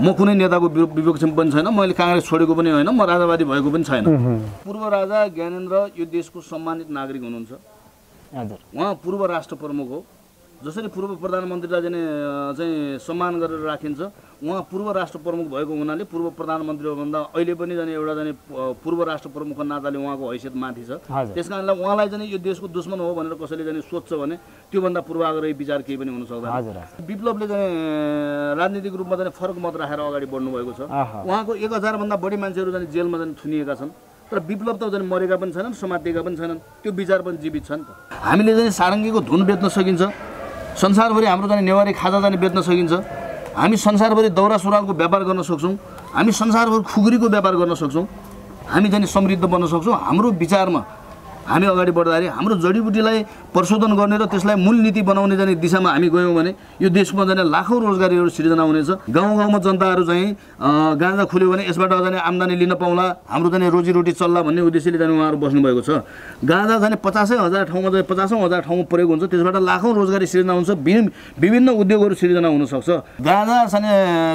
म कुनै नेताको विपक्षमा पनि छैन मैले काङ्ग्रेस छोडेको पनि होइन म राजावादी भएको पनि छैन। पूर्व राजा ज्ञानेन्द्र यो देशको सम्मानित नागरिक हुनुहुन्छ। उहाँ पूर्व राष्ट्र प्रमुख हो। जसरी पूर्व प्रधानमन्त्रीलाई चाहिँ चाहिँ सम्मान गरेर राखिन्छ उहाँ पूर्व राष्ट्र प्रमुख भएको हुनाले पूर्व प्रधानमन्त्री हो भन्दा अहिले पनि जाने एउटा जाने पूर्व राष्ट्र प्रमुखको नाताले उहाँको हैसियत माथि छ। त्यस कारणले उहाँलाई चाहिँ यो देशको दुश्मन हो भनेर कसैले चाहिँ सोध्छ भने त्योभन्दा पूर्वाग्रही विचार केही पनि हुन सक्दैन। विप्लवले चाहिँ राजनीतिक रूपमा चाहिँ फरक मत राखेर अगाडि बढ्नुभएको छ। उहाँको एक हजारभन्दा बढी मान्छेहरू चाहिँ जेलमा चाहिँ थुनिएका छन्। तर विप्लव त चाहिँ मरेका पनि छैनन् समातिएका पनि छैनन्। त्यो विचार पनि जीवित छ नि त। हामीले चाहिँ सारङ्गीको धुन बेच्न सकिन्छ। संसारभरि हाम्रो चाहिँ नेवारी खाजा जाने बेच्न सकिन्छ। हामी संसारभरि दौरा सुरुवालको व्यापार गर्न सक्छौँ हामी संसारभरि खुकुरीको व्यापार गर्न सक्छौँ हामी चाहिँ समृद्ध बन्न सक्छौँ हाम्रो विचारमा हामी अगाडि बढ्दाखेरि हाम्रो जडीबुटीलाई प्रशोधन गर्ने र त्यसलाई मूल नीति बनाउने जाने दिशामा हामी गयौँ भने यो देशमा जाने लाखौँ रोजगारीहरू सिर्जना हुनेछ। गाउँ गाउँमा जनताहरू चाहिँ गाँजा खुल्यो भने यसबाट जाने आम्दानी लिन पाउला हाम्रो जाने रोजीरोटी चल्ला भन्ने उद्देश्यले जाने उहाँहरू बस्नुभएको छ। गाँजा जाने पचासै हजार ठाउँमा चाहिँ पचासौँ हजार ठाउँमा प्रयोग हुन्छ त्यसबाट लाखौँ रोजगारी सिर्जना हुन्छ विभिन्न उद्योगहरू सिर्जना हुनसक्छ गाँजा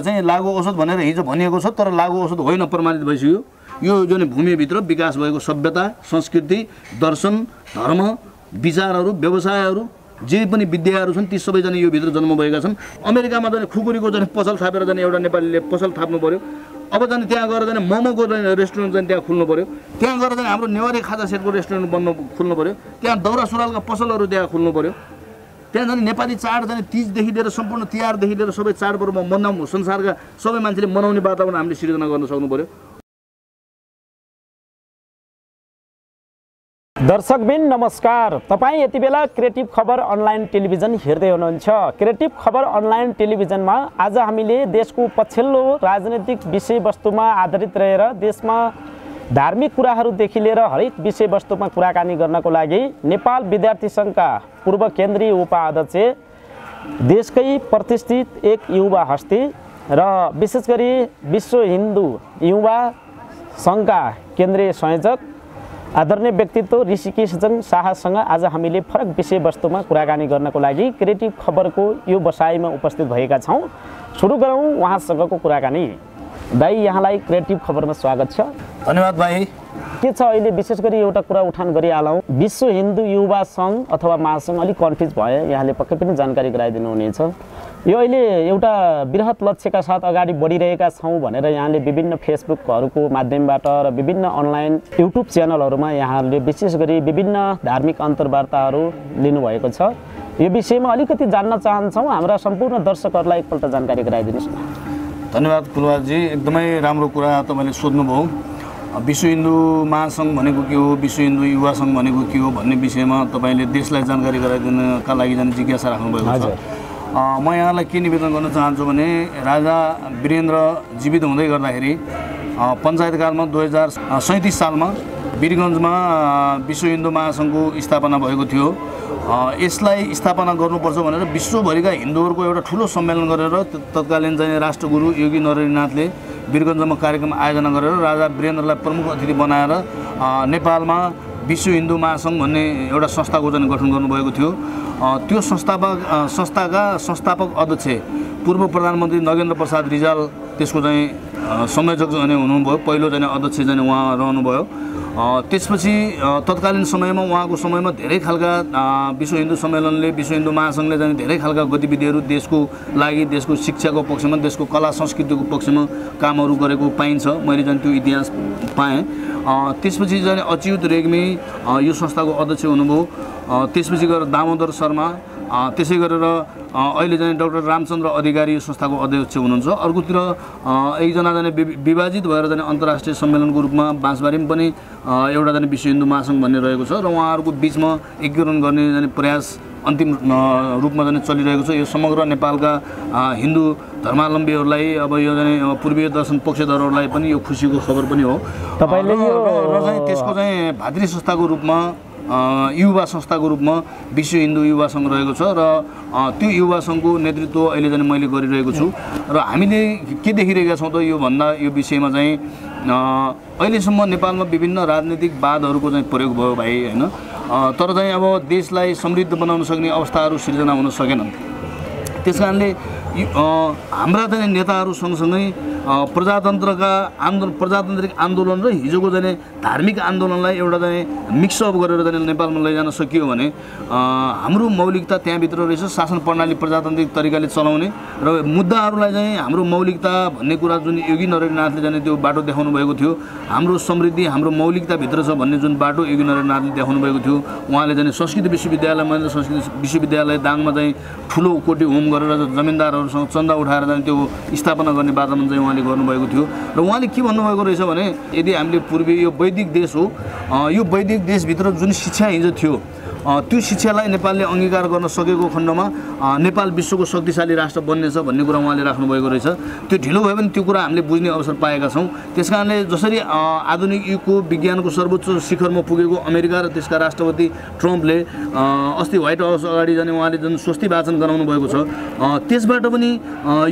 चाहिँ लागु औषध भनेर हिजो भनिएको छ तर लागु औषध होइन प्रमाणित भइसक्यो। यो जुन भूमिभित्र विकास भएको सभ्यता संस्कृति दर्शन धर्म विचारहरू व्यवसायहरू जे पनि विद्याहरू छन् ती सबैजना यो भित्र जन्म भएका छन्। अमेरिकामा जाने खुकुरीको जाने पसल थापेर जाने एउटा नेपालीले पसल थाप्नु पर्यो। अब जाने त्यहाँ गएर जाने मोमोको जाने रेस्टुरेन्ट जाने त्यहाँ खुल्नु पर्यो। त्यहाँ गएर जाने हाम्रो नेवारी खाजा सेटको रेस्टुरेन्ट बन्नु खुल्नु पर्यो। त्यहाँ दौरा सुरुवालका पसलहरू त्यहाँ खुल्नु पर्यो। त्यहाँ जाने नेपाली चाड जाने तिजदेखि लिएर सम्पूर्ण तिहारदेखि लिएर सबै चाडपर्व मनाउनु संसारका सबै मान्छेले मनाउने वातावरण हामीले सिर्जना गर्न सक्नु पर्यो। दर्शकबिन नमस्कार। तपाईँ यति बेला क्रिएटिभ खबर अनलाइन टेलिभिजन हेर्दै हुनुहुन्छ। क्रिएटिभ खबर अनलाइन टेलिभिजनमा आज हामीले देशको पछिल्लो राजनैतिक विषयवस्तुमा आधारित रहेर देशमा धार्मिक कुराहरूदेखि लिएर हरेक विषयवस्तुमा कुराकानी गर्नको लागि नेपाल विद्यार्थी सङ्घका पूर्व केन्द्रीय उपाध्यक्ष देशकै प्रतिष्ठित एक युवा हस्ती र विशेष गरी विश्व हिन्दू युवा सङ्घका केन्द्रीय संयोजक आदरणीय व्यक्तित्व ऋषिकेशजङ शाहसँग आज हामीले फरक विषयवस्तुमा कुराकानी गर्नको लागि क्रिएटिभ खबरको यो बसाइमा उपस्थित भएका छौँ। सुरु गरौँ उहाँसँगको कुराकानी। दाई यहाँलाई क्रिएटिभ खबरमा स्वागत छ। धन्यवाद भाइ। के छ अहिले? विशेष गरी एउटा कुरा उठान गरिहालौँ। विश्व हिन्दू युवा सङ्घ अथवा महासङ्घ अलिक कन्फ्युज भयो। यहाँले पक्कै पनि जानकारी गराइदिनु हुनेछ यो अहिले एउटा वृहत लक्ष्यका साथ अगाडि बढिरहेका छौँ भनेर यहाँले विभिन्न फेसबुकहरूको माध्यमबाट र विभिन्न अनलाइन युट्युब च्यानलहरूमा यहाँहरूले विशेष गरी विभिन्न धार्मिक अन्तर्वार्ताहरू लिनुभएको छ। यो विषयमा अलिकति जान्न चाहन्छौँ। हाम्रा सम्पूर्ण दर्शकहरूलाई एकपल्ट जानकारी गराइदिनुहोस् न। धन्यवाद कुलवाजी एकदमै राम्रो कुरा तपाईँले सोध्नुभयो। विश्व हिन्दू महासङ्घ भनेको के हो? विश्व हिन्दू युवा सङ्घ भनेको के हो भन्ने विषयमा तपाईँले देशलाई जानकारी गराइदिनका लागि जाने जिज्ञासा राख्नुभएको। छ। म यहाँलाई के निवेदन गर्न चाहन्छु भने राजा वीरेन्द्र जीवित हुँदै गर्दाखेरि पञ्चायतकालमा दुई हजार सैँतिस सालमा वीरगन्जमा विश्व हिन्दू महासङ्घको स्थापना भएको थियो। यसलाई स्थापना गर्नुपर्छ भनेर विश्वभरिका हिन्दूहरूको एउटा ठुलो सम्मेलन गरेर तत्कालीन चाहिँ राष्ट्रगुरु योगी नरहरिनाथले वीरगन्जमा कार्यक्रम आयोजना गरेर राजा वीरेन्द्रलाई प्रमुख अतिथि बनाएर नेपालमा विश्व हिन्दू महासङ्घ भन्ने एउटा संस्थाको चाहिँ गठन गर्नुभएको थियो। त्यो संस्थापक संस्थाका संस्थापक अध्यक्ष पूर्व प्रधानमन्त्री नगेन्द्र प्रसाद रिजाल त्यसको चाहिँ संयोजक हुनुभयो। पहिलो चाहिँ अध्यक्ष चाहिँ उहाँ रहनुभयो। त्यसपछि तत्कालीन समयमा उहाँको समयमा धेरै खालका विश्व हिन्दू सम्मेलनले विश्व हिन्दू महासङ्घले चाहिँ धेरै खालका गतिविधिहरू देशको लागि देशको शिक्षाको पक्षमा देशको कला संस्कृतिको पक्षमा कामहरू गरेको पाइन्छ। मैले चाहिँ त्यो इतिहास पाएँ। त्यसपछि चाहिँ अच्युत रेग्मी यो संस्थाको अध्यक्ष हुनुभयो। त्यसपछि गएर दामोदर शर्मा त्यसै गरेर अहिले चाहिँ डाक्टर रामचन्द्र अधिकारी यो संस्थाको अध्यक्ष हुनुहुन्छ। अर्कोतिर एकजना जाने विभाजित भएर जाने अन्तर्राष्ट्रिय सम्मेलनको रूपमा बाँसबारीमा पनि एउटा जाने विश्व हिन्दू महासङ्घ भन्ने रहेको छ र उहाँहरूको बिचमा एकीकरण गर्ने जाने प्रयास अन्तिम रूपमा जाने चलिरहेको छ। यो समग्र नेपालका हिन्दू धर्मावलम्बीहरूलाई अब यो जाने पूर्वीय दर्शन पक्षधरहरूलाई पनि यो खुसीको खबर पनि हो। तपाईँले र- चाहिँ त्यसको चाहिँ भातृ संस्थाको रूपमा युवा संस्थाको रूपमा विश्व हिन्दू युवा सङ्घ रहेको छ र त्यो युवा सङ्घको नेतृत्व अहिले चाहिँ मैले गरिरहेको छु। र हामीले के देखिरहेका छौँ त यो भन्दा यो विषयमा चाहिँ अहिलेसम्म नेपालमा विभिन्न राजनीतिक वादहरूको चाहिँ प्रयोग भयो भाइ होइन? तर चाहिँ अब देशलाई समृद्ध बनाउन सक्ने अवस्थाहरू सिर्जना हुन सकेनन्। त्यस कारणले हाम्रा चाहिँ नेताहरू सँगसँगै प्रजातन्त्रका आन्दोलन प्रजातान्त्रिक आन्दोलन र हिजोको चाहिँ धार्मिक आन्दोलनलाई एउटा चाहिँ मिक्सअप गरेर चाहिँ नेपालमा लैजान सकियो भने हाम्रो मौलिकता त्यहाँभित्र रहेछ शासन प्रणाली प्रजातान्त्रिक तरिकाले चलाउने र मुद्दाहरूलाई चाहिँ हाम्रो मौलिकता भन्ने कुरा जुन योगी नरेन्द्रनाथले जाने त्यो बाटो देखाउनु भएको थियो हाम्रो समृद्धि हाम्रो मौलिकताभित्र छ भन्ने जुन बाटो योगी नरेन्द्रनाथले देखाउनु भएको थियो उहाँले चाहिँ संस्कृत विश्वविद्यालय महेन्द्र संस्कृत विश्वविद्यालय दाङमा चाहिँ ठुलो कोटी होम गरेर जमिनदारहरूसँग चन्दा उठाएर चाहिँ त्यो स्थापना गर्ने वातावरण चाहिँ उहाँले गर्नुभएको थियो र उहाँले के भन्नुभएको रहेछ भने यदि हामीले पूर्वी यो वैदिक देश हो यो वैदिक देशभित्र जुन शिक्षा हिजो थियो त्यो शिक्षालाई नेपालले अङ्गीकार गर्न सकेको खण्डमा नेपाल विश्वको शक्तिशाली राष्ट्र बन्नेछ भन्ने कुरा उहाँले राख्नुभएको रहेछ। त्यो ढिलो भयो भने त्यो कुरा हामीले बुझ्ने अवसर पाएका छौँ। त्यस जसरी आधुनिक युगको विज्ञानको सर्वोच्च शिखरमा पुगेको अमेरिका र त्यसका राष्ट्रपति ट्रम्पले अस्ति व्हाइट हाउस अगाडि जाने उहाँले जुन स्वस्ति वाचन गराउनु भएको छ त्यसबाट पनि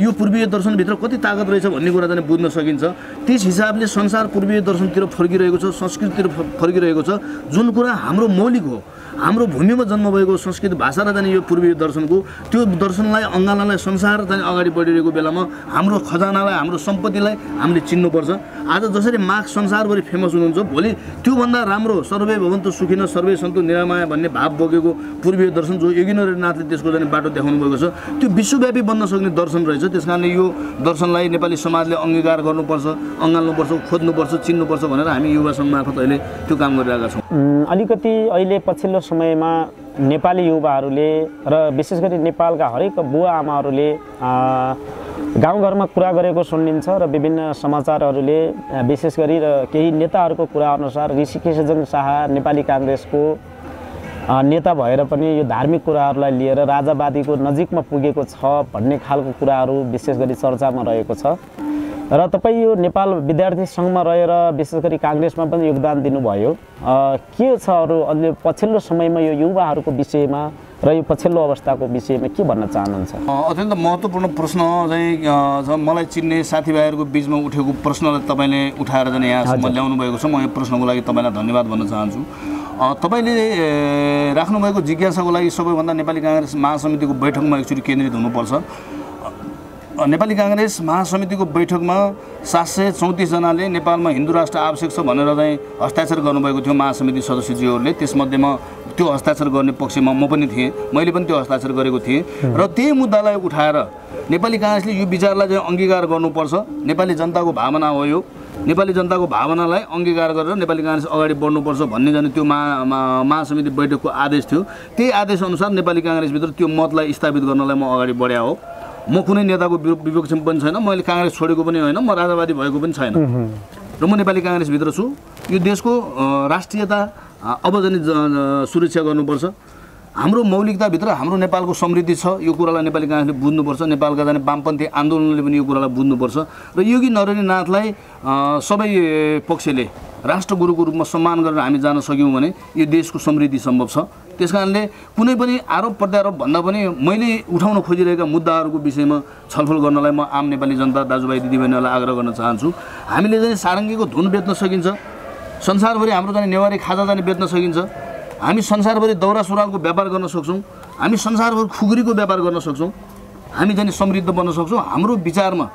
यो पूर्वीय दर्शनभित्र कति तागत रहेछ भन्ने कुरा चाहिँ बुझ्न सकिन्छ। त्यस हिसाबले संसार पूर्वीय दर्शनतिर फर्किरहेको छ संस्कृतितिर फर्किरहेको छ। जुन कुरा हाम्रो मौलिक हो हाम्रो भूमिमा जन्म भएको संस्कृत भाषा र चाहिँ यो पूर्वीय दर्शनको त्यो दर्शनलाई अङ्गालालाई संसार चाहिँ अगाडि बढिरहेको बेलामा हाम्रो खजानालाई हाम्रो सम्पत्तिलाई हामीले चिन्नुपर्छ। आज जसरी मार्क्स संसारभरि फेमस हुनुहुन्छ भोलि त्योभन्दा राम्रो सर्वे भवन्तु सुखिन सर्वे सन्तु निरामय भन्ने भाव बोकेको पूर्वीय दर्शन जो योगी नरेन्द्रनाथले त्यसको चाहिँ बाटो देखाउनु भएको छ। त्यो विश्वव्यापी बन्न सक्ने दर्शन रहेछ त्यस यो दर्शनलाई नेपाली समाजले अङ्गीकार गर्नुपर्छ अँगाल्नुपर्छ खोज्नुपर्छ चिन्नुपर्छ भनेर हामी युवा सङ्घ मार्फत अहिले त्यो काम गरिरहेका छौँ। अलिकति अहिले पछिल्लो समयमा नेपाली युवाहरूले र विशेष गरी नेपालका हरेक बुवा आमाहरूले गाउँघरमा कुरा गरेको सुनिन्छ र विभिन्न समाचारहरूले विशेष गरी र केही नेताहरूको कुरा अनुसार ऋषिकेशजङ शाह नेपाली काङ्ग्रेसको नेता भएर पनि यो धार्मिक कुराहरूलाई लिएर राजावादीको नजिकमा पुगेको छ भन्ने खालको कुराहरू विशेष गरी चर्चामा रहेको छ। र तपाईँ यो नेपाल विद्यार्थी सङ्घमा रहेर विशेष गरी काङ्ग्रेसमा पनि योगदान दिनुभयो। के छ अरू अहिले पछिल्लो समयमा यो युवाहरूको विषयमा र यो पछिल्लो अवस्थाको विषयमा के भन्न चाहनुहुन्छ? अत्यन्त महत्त्वपूर्ण प्रश्न चाहिँ मलाई चिन्ने साथीभाइहरूको बिचमा उठेको प्रश्नलाई तपाईँले उठाएर चाहिँ यहाँसम्म ल्याउनु भएको छ। म यो प्रश्नको लागि तपाईँलाई धन्यवाद भन्न चाहन्छु। तपाईँले राख्नुभएको जिज्ञासाको लागि सबैभन्दा नेपाली काङ्ग्रेस महासमितिको बैठकमा एकचोटि केन्द्रित हुनुपर्छ। नेपाली काङ्ग्रेस महासमितिको बैठकमा सात सय चौतिसजनाले नेपालमा हिन्दू राष्ट्र आवश्यक छ भनेर चाहिँ हस्ताक्षर गर्नुभएको थियो महासमिति सदस्यज्यूहरूले त्यसमध्येमा त्यो हस्ताक्षर गर्ने पक्षमा म पनि थिएँ। मैले पनि त्यो हस्ताक्षर गरेको थिएँ। र त्यही मुद्दालाई उठाएर नेपाली काङ्ग्रेसले यो विचारलाई चाहिँ अङ्गीकार गर्नुपर्छ। नेपाली जनताको भावना हो यो। नेपाली जनताको भावनालाई अङ्गीकार गरेर नेपाली काङ्ग्रेस अगाडि बढ्नुपर्छ भन्ने जाने त्यो महासमिति बैठकको आदेश थियो। त्यही आदेशअनुसार नेपाली काङ्ग्रेसभित्र त्यो मतलाई स्थापित गर्नलाई म अगाडि बढ्या हो। म कुनै नेताको विपक्षमा पनि छैन मैले काङ्ग्रेस छोडेको पनि होइन म राजावादी भएको पनि छैन। र म नेपाली काङ्ग्रेसभित्र छु। यो देशको राष्ट्रियता अब चाहिँ ज- ज- सुरक्षा गर्नुपर्छ। हाम्रो मौलिकताभित्र हाम्रो नेपालको समृद्धि छ यो कुरालाई नेपाली काङ्ग्रेसले बुझ्नुपर्छ। नेपालका जाने वामपन्थी आन्दोलनले पनि यो कुरालाई बुझ्नुपर्छ। र योगी नरेन्द्रनाथलाई सबै पक्षले राष्ट्रगुरुको रूपमा सम्मान गरेर हामी जान सक्यौँ भने यो देशको समृद्धि सम्भव छ। त्यस कारणले कुनै पनि आरोप प्रत्यारोप भन्दा पनि मैले उठाउन खोजिरहेका मुद्दाहरूको विषयमा छलफल गर्नलाई म आम नेपाली जनता दाजुभाइ दिदीबहिनीहरूलाई आग्रह गर्न चाहन्छु। हामीले चाहिँ सारङ्गीको धुन बेच्न सकिन्छ। संसारभरि हाम्रो जाने नेवारी खाजा जाने बेच्न सकिन्छ। हामी संसारभरि दौरा सुरुवालको व्यापार गर्न सक्छौँ। हामी संसारभरि खुकुरीको व्यापार गर्न सक्छौँ। हामी जाने समृद्ध बन्न सक्छौँ। हाम्रो विचारमा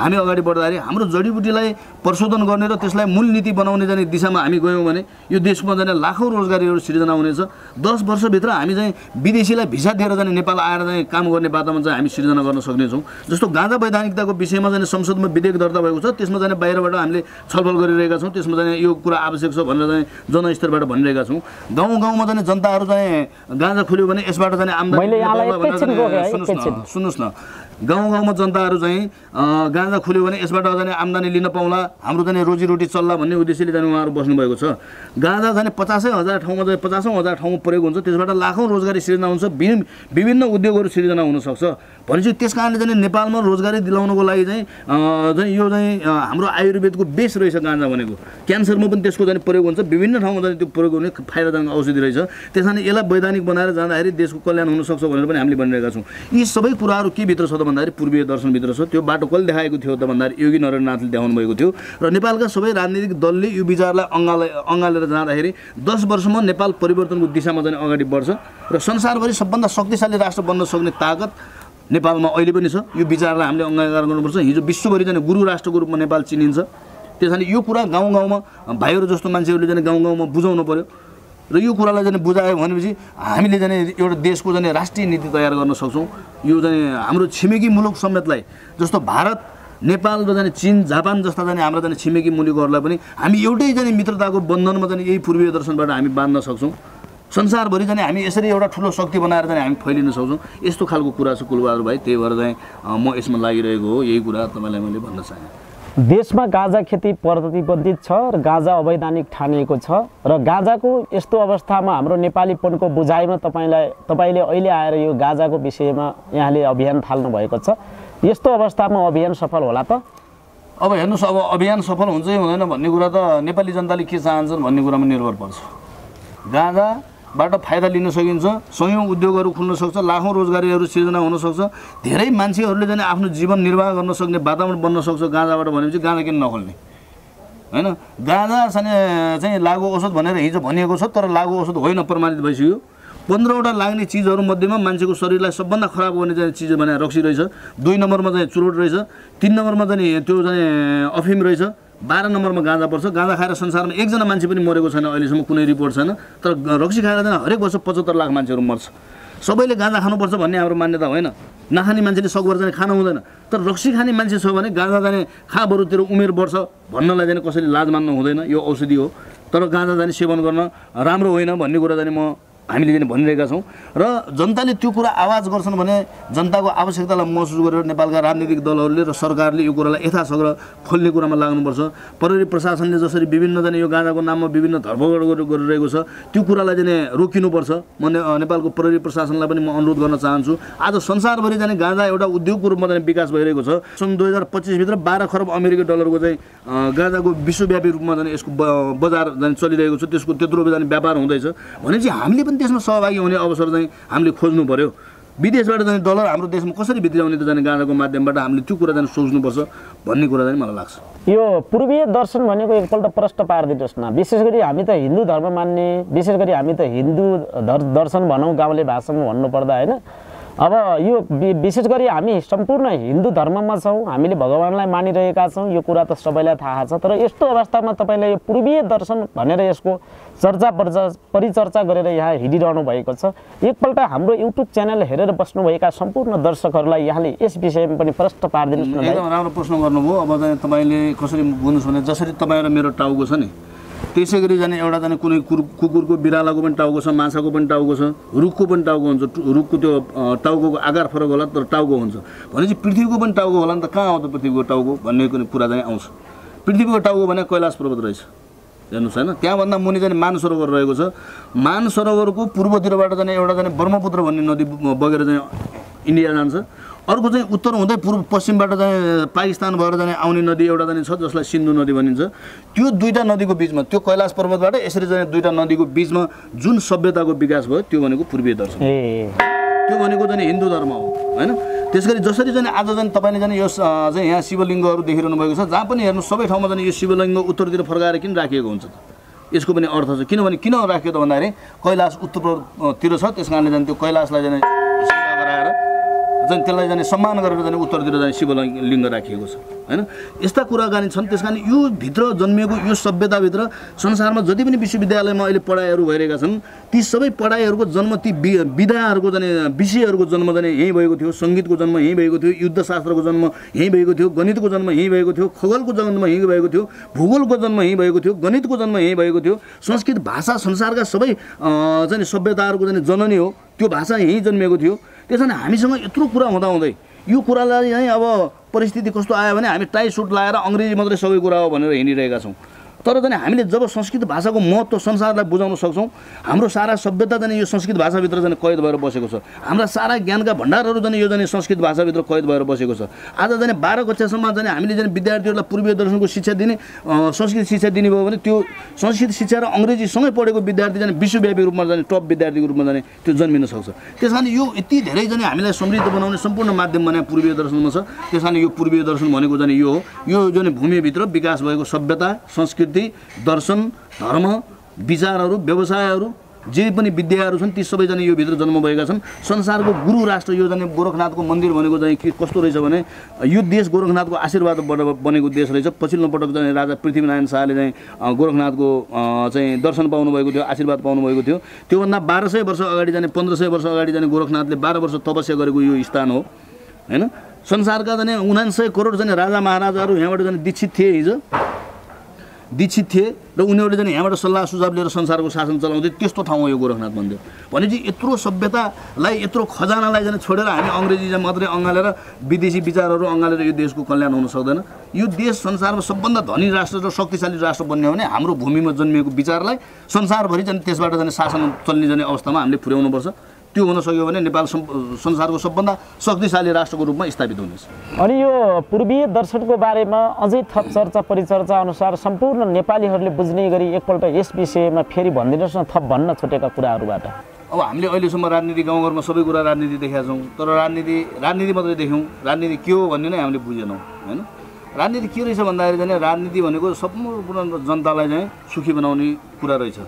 हामी अगाडि बढ्दाखेरि हाम्रो जडीबुटीलाई प्रशोधन गर्ने र त्यसलाई मूल नीति बनाउने जाने दिशामा हामी गयौँ भने यो देशमा जाने लाखौँ रोजगारीहरू सिर्जना हुनेछ। दस वर्षभित्र हामी चाहिँ विदेशीलाई भिसा दिएर जाने नेपाल आएर चाहिँ काम गर्ने वातावरण चाहिँ हामी सिर्जना गर्न सक्नेछौँ। जस्तो गाँजा वैधानिकताको विषयमा जाने संसदमा विधेयक दर्ता भएको छ त्यसमा जाने बाहिरबाट हामीले छलफल गरिरहेका छौँ त्यसमा जाने यो कुरा आवश्यक छ भनेर चाहिँ जनस्तरबाट भनिरहेका छौँ। गाउँ गाउँमा जाने जनताहरू चाहिँ गाँजा खुल्यो भने यसबाट जाने आम्दानी। सुन्नुहोस् न। गाउँ गाउँमा जनताहरू चाहिँ गाँजा खुल्यो भने यसबाट जाने आम्दानी लिन पाउला। हाम्रो जाने रोजीरोटी चल्ला भन्ने उद्देश्यले जाने उहाँहरू बस्नुभएको छ। गाँजा जाने पचासै हजार ठाउँमा चाहिँ पचासौँ हजार ठाउँमा प्रयोग हुन्छ त्यसबाट लाखौँ रोजगारी सिर्जना हुन्छ विभिन्न उद्योगहरू सिर्जना हुनसक्छ। भनेपछि त्यस कारणले चाहिँ नेपालमा रोजगारी दिलाउनको लागि चाहिँ चाहिँ यो चाहिँ हाम्रो आयुर्वेदको बेस रहेछ गाँजा भनेको। क्यान्सरमा पनि त्यसको जाने प्रयोग हुन्छ विभिन्न ठाउँमा जाने त्यो प्रयोग हुने फाइदाजनक औषधि रहेछ। त्यस कारण यसलाई वैधानिक बनाएर जाँदाखेरि देशको कल्याण हुनसक्छ भनेर पनि हामीले भनिरहेका छौँ। यी सबै कुराहरू के भित्र छ त भन्दाखेरि पूर्वीय दर्शनभित्र छ। त्यो बाटो कसले देखाएको थियो त भन्दाखेरि योगी नरेन्द्रनाथले देखाउनु भएको थियो। र नेपालका सबै राजनीतिक दलले यो विचारलाई अँगाले अँगालेर जाँदाखेरि दस वर्षमा नेपाल परिवर्तनको दिशामा जाने अगाडि बढ्छ। र संसारभरि सबभन्दा शक्तिशाली राष्ट्र बन्न सक्ने ताकत नेपालमा अहिले पनि छ। यो विचारलाई हामीले अङ्गीकार गर्नुपर्छ। हिजो विश्वभरि जाने गुरु राष्ट्रको रूपमा नेपाल चिनिन्छ। त्यस यो कुरा गाउँ गाउँमा भाइहरू जस्तो मान्छेहरूले जाने गाउँ गाउँमा बुझाउनु पऱ्यो र यो कुरालाई जाने बुझायो भनेपछि हामीले जाने एउटा देशको जाने राष्ट्रिय नीति तयार गर्न सक्छौँ। यो जाने हाम्रो छिमेकी मुलुक समेतलाई जस्तो भारत नेपाल र जाने चिन जापान जस्ता जाने हाम्रा जाने छिमेकी मुलुकहरूलाई पनि हामी एउटै जाने मित्रताको बन्धनमा जाने यही पूर्वीय दर्शनबाट हामी बाँध्न सक्छौँ। संसारभरि जाने हामी यसरी एउटा ठुलो शक्ति बनाएर जाने हामी फैलिन सक्छौँ। यस्तो खालको कुरा छ कुलबहादुर भाइ त्यही भएर चाहिँ म यसमा लागिरहेको हो। यही कुरा तपाईँलाई मैले भन्न चाहेँ। देशमा गाँजा खेती प्रतिबन्धित छ र गाँजा अवैधानिक ठानिएको छ र गाँजाको यस्तो अवस्थामा हाम्रो नेपालीपनको बुझाइमा तपाईँलाई तपाईँले अहिले आएर यो गाँजाको विषयमा यहाँले अभियान थाल्नु भएको छ। यस्तो अवस्थामा अभियान सफल होला त? अब हेर्नुहोस् अब अभियान सफल हुन्छ कि हुँदैन भन्ने कुरा त नेपाली जनताले के चाहन्छन् भन्ने कुरामा निर्भर पर्छ। गाँजाबाट फाइदा लिन सकिन्छ सयौँ उद्योगहरू खुल्न सक्छ लाखौँ रोजगारीहरू सिर्जना हुनसक्छ धेरै मान्छेहरूले जाने आफ्नो जीवन निर्वाह गर्न सक्ने वातावरण बन्न सक्छ गाँजाबाट भनेपछि गाँजा किन नखोल्ने? होइन? गाँजा चाहिँ चाहिँ लागु औषध भनेर हिजो भनिएको छ तर लागु औषध होइन प्रमाणित भइसक्यो। पन्ध्रवटा लाग्ने चिजहरू मध्येमा मान्छेको शरीरलाई सबभन्दा खराब गर्ने चाहिँ चिज भने रक्सी रहेछ। दुई नम्बरमा चाहिँ चुरोट रहेछ। तिन नम्बरमा चाहिँ त्यो चाहिँ अफिम रहेछ। बाह्र नम्बरमा गाँजा पर्छ। गाँजा खाएर संसारमा एकजना मान्छे पनि मरेको छैन अहिलेसम्म कुनै रिपोर्ट छैन। तर रक्सी खाएर चाहिँ हरेक वर्ष पचहत्तर लाख मान्छेहरू मर्छ। सबैले गाँजा खानुपर्छ भन्ने हाम्रो मान्यता होइन। नखाने मान्छेले सकभर चाहिँ खानु हुँदैन। तर रक्सी खाने मान्छे छ भने गाँजा जाने खा बरु उमेर बढ्छ भन्नलाई जाने कसैले लाज मान्नु हुँदैन। यो औषधि हो। तर गाँजा जाने सेवन गर्न राम्रो होइन भन्ने कुरा जाने म हामीले चाहिँ भनिरहेका छौँ। र जनताले त्यो कुरा आवाज गर्छन् भने जनताको आवश्यकतालाई महसुस गरेर नेपालका राजनीतिक दलहरूले र सरकारले यो कुरालाई यथासग्र खोल्ने कुरामा लाग्नुपर्छ। प्रहरी प्रशासनले जसरी विभिन्न जाने यो गाँजाको नाममा विभिन्न गरेर गरिरहेको छ त्यो कुरालाई चाहिँ रोकिनुपर्छ। म नेपालको प्रहरी प्रशासनलाई पनि म अनुरोध गर्न चाहन्छु। आज संसारभरि जाने गाँजा एउटा उद्योगको रूपमा जाने विकास भइरहेको छ। सन् दुई हजार पच्चिसभित्र बाह्र खरब अमेरिकी डलरको चाहिँ गाँजाको विश्वव्यापी रूपमा जाने यसको बजार जाने चलिरहेको छ। त्यसको त्यत्रो जाने व्यापार हुँदैछ। भनेपछि हामीले पनि त्यसमा सहभागी हुने अवसर चाहिँ हामीले खोज्नु पऱ्यो विदेशबाट जाने डलर हाम्रो देशमा कसरी भित्राउने त जाने गाँजाको माध्यमबाट हामीले त्यो कुरा जाने सोच्नुपर्छ भन्ने कुरा चाहिँ मलाई लाग्छ। यो पूर्वीय दर्शन भनेको एकपल्ट प्रष्ट पारिदिनुहोस् न। विशेष गरी हामी त हिन्दू धर्म मान्ने विशेष गरी हामी त हिन्दू दर दर्शन भनौँ गाउँले भाषामा भन्नुपर्दा होइन? अब यो विशेष गरी हामी सम्पूर्ण हिन्दू धर्ममा छौँ हामीले भगवान्लाई मानिरहेका छौँ यो कुरा त सबैलाई थाहा छ। तर यस्तो अवस्थामा तपाईँलाई यो पूर्वीय दर्शन भनेर यसको चर्चा पर्चा परिचर्चा गरेर यहाँ हिँडिरहनु भएको छ। एकपल्ट हाम्रो युट्युब च्यानल हेरेर बस्नुभएका सम्पूर्ण दर्शकहरूलाई यहाँले यस विषयमा पनि प्रष्ट पारिदिनुहोस् न। एकदम राम्रो प्रश्न गर्नुभयो। अब चाहिँ तपाईँले कसरी बुझ्नुहोस् भने जसरी तपाईँ र मेरो टाउको छ नि। त्यसै गरी जाने एउटा जाने कुनै कुर कुकुरको बिरालाको पनि टाउको छ माछाको पनि टाउको छ रुखको पनि टाउको हुन्छ रुखको त्यो टाउको आकार फरक होला तर टाउको हुन्छ। भनेपछि पृथ्वीको पनि टाउको होला नि त कहाँ आउँछ पृथ्वीको टाउको भन्ने कुनै कुरा चाहिँ आउँछ। पृथ्वीको टाउको भने कैलाश पर्वत रहेछ। हेर्नुहोस् होइन त्यहाँभन्दा मुनि चाहिँ मान सरोवर रहेको छ। मान सरोवरको पूर्वतिरबाट जाने एउटा जाने ब्रह्मपुत्र भन्ने नदी बगेर चाहिँ इन्डिया जान्छ। अर्को चाहिँ उत्तर हुँदै पूर्व पश्चिमबाट चाहिँ पाकिस्तान भएर जाने आउने नदी एउटा जाने छ जसलाई सिन्धु नदी भनिन्छ। त्यो दुईवटा नदीको बिचमा त्यो कैलाश पर्वतबाट यसरी चाहिँ दुईवटा नदीको बिचमा जुन सभ्यताको विकास भयो त्यो भनेको पूर्वीय दर्शन त्यो भनेको चाहिँ हिन्दू धर्म हो होइन? त्यस गरी जसरी चाहिँ आज चाहिँ तपाईँले चाहिँ यो चाहिँ यहाँ शिवलिङ्गहरू देखिरहनु भएको छ जहाँ पनि हेर्नु सबै ठाउँमा चाहिँ यो शिवलिङ्ग उत्तरतिर फर्काएर किन राखिएको हुन्छ यसको पनि अर्थ छ। किनभने किन राखियो त भन्दाखेरि कैलाश उत्तरतिर छ त्यस कारणले चाहिँ त्यो कैलाशलाई गराएर चाहिँ त्यसलाई जाने सम्मान गरेर जाने उत्तरतिर जाने शिवलिङ्ग लिङ्ग राखिएको छ। होइन? यस्ता कुराकानी छन् त्यस कारण यो भित्र जन्मिएको यो सभ्यताभित्र संसारमा जति पनि विश्वविद्यालयमा अहिले पढाइहरू भइरहेका छन् ती सबै पढाइहरूको जन्म ती विधाहरूको जाने विषयहरूको जन्म जाने यहीँ भएको थियो सङ्गीतको जन्म यहीँ भएको थियो युद्धशास्त्रको जन्म यहीँ भएको थियो गणितको जन्म यहीँ भएको थियो खगोलको जन्म यहीँ भएको थियो भूगोलको जन्म यहीँ भएको थियो गणितको जन्म यहीँ भएको थियो। संस्कृत भाषा संसारका सबै जाने सभ्यताहरूको जाने जननी हो त्यो भाषा यहीँ जन्मिएको थियो। त्यस कारण हामीसँग यत्रो कुरा हुँदाहुँदै यो कुरालाई चाहिँ अब परिस्थिति कस्तो आयो भने हामी टाई सुट लाएर अङ्ग्रेजी मात्रै सबै कुरा हो भनेर हिँडिरहेका छौँ। तर चाहिँ हामीले जब संस्कृत भाषाको महत्त्व संसारलाई बुझाउन सक्छौँ हाम्रो सारा सभ्यता चाहिँ यो संस्कृत भाषाभित्र चाहिँ कैद भएर बसेको छ। हाम्रा सारा ज्ञानका भण्डारहरू चाहिँ यो चाहिँ संस्कृत भाषाभित्र कैद भएर बसेको छ। आज चाहिँ बाह्र कक्षासम्म चाहिँ हामीले चाहिँ विद्यार्थीहरूलाई पूर्वीय दर्शनको शिक्षा दिने संस्कृत शिक्षा दिने भयो भने त्यो संस्कृत शिक्षा र अङ्ग्रेजीसँगै पढेको विद्यार्थी जाने विश्वव्यापी रूपमा जाने टप विद्यार्थीको रूपमा जाने त्यो जन्मिन सक्छ। त्यस कारण यो यति धेरै जाने हामीलाई समृद्ध बनाउने सम्पूर्ण माध्यम भने पूर्वीय दर्शनमा छ। त्यस कारण यो पूर्वीय दर्शन भनेको जाने यो हो। यो जुन भूमिभित्र विकास भएको सभ्यता संस्कृति दर्शन धर्म विचारहरू व्यवसायहरू जे पनि विद्याहरू छन् ती सबैजना यो भित्र जन्म भएका छन्। संसारको गुरु राष्ट्र यो जाने गोरखनाथको मन्दिर भनेको चाहिँ के कस्तो रहेछ भने यो देश गोरखनाथको आशीर्वादबाट बनेको देश रहेछ। पछिल्लो पटक चाहिँ राजा पृथ्वीनारायण शाहले चाहिँ गोरखनाथको चाहिँ दर्शन पाउनुभएको थियो आशीर्वाद पाउनुभएको थियो। त्योभन्दा बाह्र सय वर्ष अगाडि जाने पन्ध्र सय वर्ष अगाडि जाने गोरखनाथले बाह्र वर्ष तपस्या गरेको यो स्थान हो। होइन? संसारका जाने उनान्सय करोड जाने राजा महाराजाहरू यहाँबाट जाने दीक्षित थिए हिजो। दीक्षित थिए र उनीहरूले चाहिँ यहाँबाट सल्लाह सुझाव लिएर संसारको शासन चलाउँदै त्यस्तो ठाउँ हो यो गोरखनाथ मन्दिर। भनेपछि यत्रो सभ्यतालाई यत्रो खजानालाई चाहिँ छोडेर हामी अङ्ग्रेजी मात्रै अँगालेर विदेशी विचारहरू अँगालेर यो देशको कल्याण हुन सक्दैन। यो देश संसारमा सबभन्दा धनी राष्ट्र र शक्तिशाली राष्ट्र बन्ने हो भने हाम्रो भूमिमा जन्मिएको विचारलाई संसारभरि चाहिँ त्यसबाट जाने शासन चल्ने जाने अवस्थामा हामीले पुर्याउनुपर्छ। त्यो हुन सक्यो भने नेपाल संसारको सबभन्दा शक्तिशाली राष्ट्रको रूपमा स्थापित हुनेछ। अनि यो पूर्वीय दर्शनको बारेमा अझै थप चर्चा परिचर्चा अनुसार सम्पूर्ण नेपालीहरूले बुझ्ने गरी एकपल्ट यस विषयमा फेरि भनिदिनुहोस् न थप भन्न छुटेका कुराहरूबाट। अब हामीले अहिलेसम्म राजनीति गाउँघरमा सबै कुरा राजनीति देखाएको छौँ तर राजनीति राजनीति मात्रै देख्यौँ राजनीति के हो भन्ने नै हामीले बुझेनौँ होइन? राजनीति के रहेछ भन्दाखेरि चाहिँ राजनीति भनेको सम्पूर्ण जनतालाई चाहिँ सुखी बनाउने कुरा रहेछ।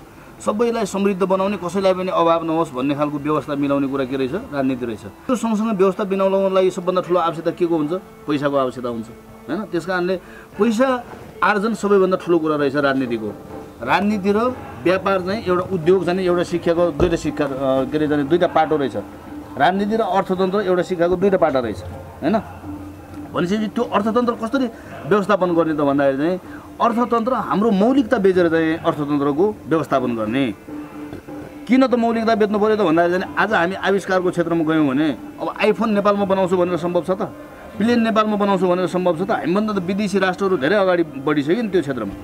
सबैलाई समृद्ध बनाउने कसैलाई पनि अभाव नहोस् भन्ने खालको व्यवस्था मिलाउने कुरा के रहेछ? राजनीति रहेछ। त्यो सँगसँगै व्यवस्था मिलाउनको लागि सबभन्दा ठुलो आवश्यकता के को हुन्छ? पैसाको आवश्यकता हुन्छ। होइन? त्यस कारणले पैसा आर्जन सबैभन्दा ठुलो कुरा रहेछ राजनीतिको। राजनीति र व्यापार चाहिँ एउटा उद्योग चाहिँ एउटा शिक्षाको दुईवटा शिक्षा के अरे जाने दुईवटा पाटो रहेछ। राजनीति र अर्थतन्त्र एउटा शिक्षाको दुईवटा पाटो रहेछ। होइन? भनेपछि त्यो अर्थतन्त्र कसरी व्यवस्थापन गर्ने त भन्दाखेरि चाहिँ अर्थतन्त्र हाम्रो मौलिकता बेचेर चाहिँ अर्थतन्त्रको व्यवस्थापन गर्ने। किन त मौलिकता बेच्नु पऱ्यो त भन्दाखेरि चाहिँ आज हामी आविष्कारको क्षेत्रमा गयौँ भने अब आइफोन नेपालमा बनाउँछु भनेर सम्भव छ त। प्लेन नेपालमा बनाउँछु भनेर सम्भव छ त। हामीभन्दा त विदेशी राष्ट्रहरू धेरै अगाडि बढिसक्यो नि त्यो क्षेत्रमा।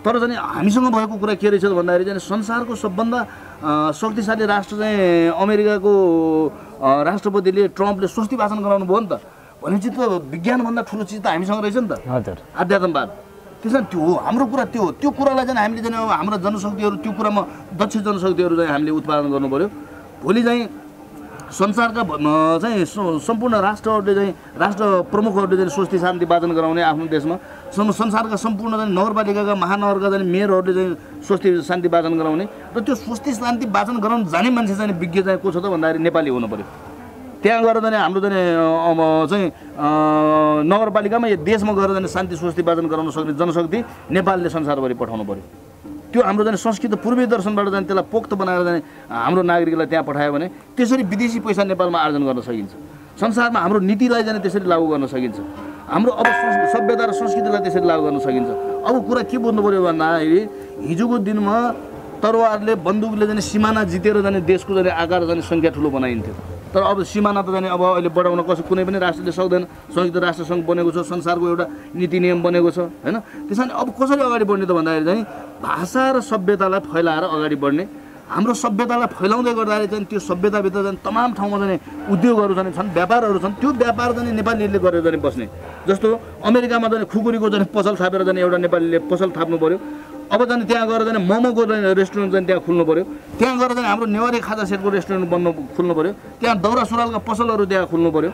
तर चाहिँ हामीसँग भएको कुरा के रहेछ त भन्दाखेरि चाहिँ संसारको सबभन्दा शक्तिशाली राष्ट्र चाहिँ अमेरिकाको राष्ट्रपतिले ट्रम्पले स्वस्ति भाषण गराउनु भयो नि त। भनेपछि त विज्ञानभन्दा ठुलो चिज त हामीसँग रहेछ नि त। हजुर। आध्यात्मवाद। त्यसमा त्यो हो हाम्रो कुरा त्यो हो त्यो कुरालाई चाहिँ हामीले चाहिँ अब हाम्रो जनशक्तिहरू त्यो कुरामा दक्ष जनशक्तिहरू चाहिँ हामीले उत्पादन गर्नु पऱ्यो भोलि चाहिँ संसारका चाहिँ सम्पूर्ण राष्ट्रहरूले चाहिँ राष्ट्र प्रमुखहरूले चाहिँ स्वस्ति शान्ति वाचन गराउने आफ्नो देशमा संसारका सम्पूर्ण चाहिँ नगरपालिकाका महानगरका चाहिँ मेयरहरूले चाहिँ स्वस्ति शान्ति वाचन गराउने। र त्यो स्वस्ति शान्ति वाचन गराउन जाने मान्छे चाहिँ विज्ञ चाहिँ को छ त भन्दाखेरि नेपाली हुनु पऱ्यो त्यहाँ गएर जाने हाम्रो जाने अब चाहिँ नगरपालिकामा या देशमा गएर जाने शान्ति स्वस्ति वाचन गराउन सक्ने जनशक्ति नेपालले संसारभरि पठाउनु पऱ्यो त्यो हाम्रो जाने संस्कृत पूर्वीय दर्शनबाट जाने त्यसलाई पोख्त बनाएर जाने हाम्रो नागरिकलाई त्यहाँ पठायो भने त्यसरी विदेशी पैसा नेपालमा आर्जन गर्न सकिन्छ। संसारमा हाम्रो नीतिलाई जाने त्यसरी लागू गर्न सकिन्छ। हाम्रो अब सभ्यता र संस्कृतिलाई त्यसरी लागू गर्न सकिन्छ। अब कुरा के बुझ्नु पऱ्यो भन्दाखेरि हिजोको दिनमा तरवारले बन्दुकले जाने सिमाना जितेर जाने देशको जाने आकार जाने सङ्ख्या ठुलो बनाइन्थ्यो। तर अब सिमाना त जाने अब अहिले बढाउन कसै कुनै पनि राष्ट्रले सक्दैन। संयुक्त राष्ट्र सङ्घ बनेको छ संसारको एउटा नीति नियम बनेको छ होइन? त्यस कारण अब कसरी अगाडि बढ्ने त भन्दाखेरि चाहिँ भाषा र सभ्यतालाई फैलाएर अगाडि बढ्ने हाम्रो सभ्यतालाई फैलाउँदै गर्दाखेरि चाहिँ त्यो सभ्यताभित्र चाहिँ तमाम ठाउँमा जाने उद्योगहरू जाने छन् व्यापारहरू छन् त्यो व्यापार जाने नेपालीहरूले गरेर जाने बस्ने। जस्तो अमेरिकामा जाने खुकुरीको जाने पसल थापेर जाने एउटा नेपालीले पसल थाप्नु पऱ्यो अब जाने त्यहाँ गएर जाने मोमोको रेस्टुरेन्ट जाने त्यहाँ खुल्नु पऱ्यो त्यहाँ गएर जाने हाम्रो नेवारी खाजा सेटको रेस्टुरेन्ट बन्नु खुल्नु पऱ्यो त्यहाँ दौरा सुरुवालका पसलहरू त्यहाँ खुल्नु पऱ्यो